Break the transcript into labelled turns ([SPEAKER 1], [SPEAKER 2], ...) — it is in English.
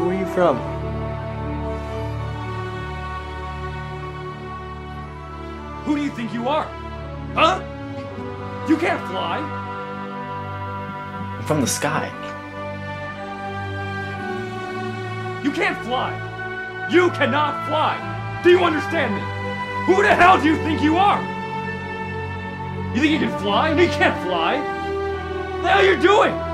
[SPEAKER 1] Where are you from?
[SPEAKER 2] Who do you think you are? Huh? You can't fly.
[SPEAKER 1] I'm from the sky.
[SPEAKER 2] You can't fly. You cannot fly. Do you understand me? Who the hell do you think you are? You think you can fly? You can't fly. What the hell you're doing?